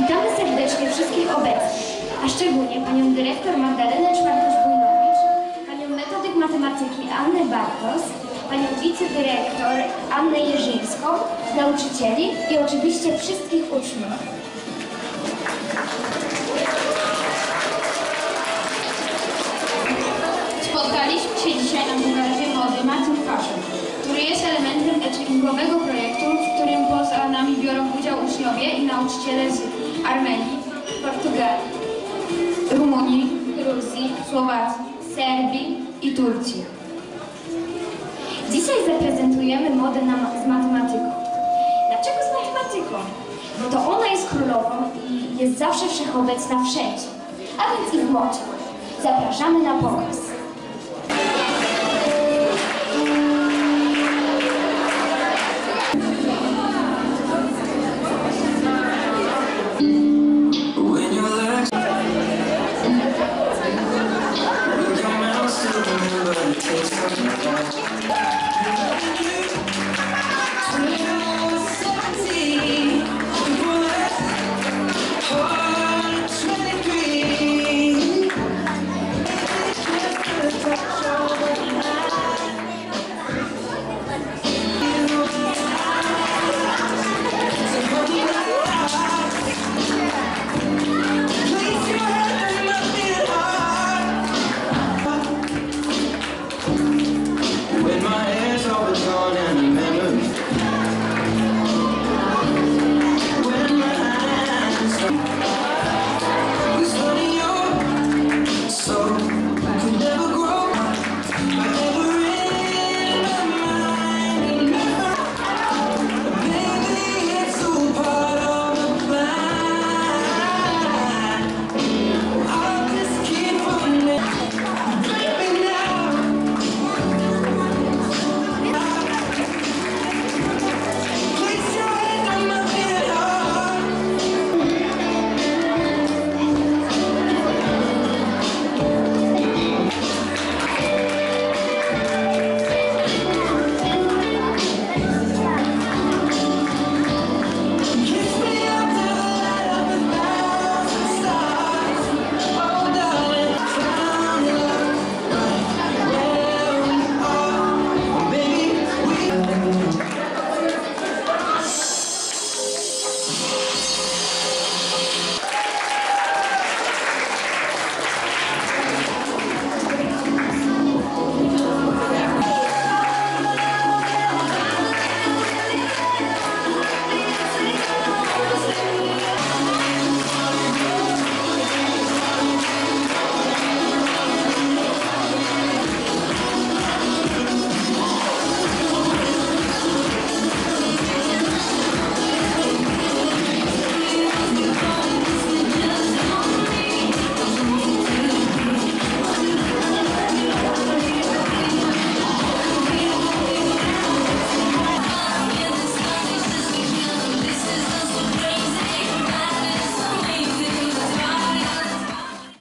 Witamy serdecznie wszystkich obecnych, a szczególnie panią dyrektor Magdalenę Czwartosz-Bujnowicz, panią metodyk matematyki Annę Bartos, panią wicedyrektor Annę Jerzyńską, nauczycieli i oczywiście wszystkich uczniów. Spotkaliśmy się dzisiaj na pokazie mody Martin Fashion, który jest elementem etchingowego projektu, w którym poza nami biorą udział uczniowie i nauczyciele z Armenii, Portugalii, Rumunii, Gruzji, Słowacji, Serbii i Turcji. Dzisiaj zaprezentujemy modę na, z matematyką. Dlaczego z matematyką? Bo to ona jest królową i jest zawsze wszechobecna wszędzie, a więc i w modzie. Zapraszamy na pokaz.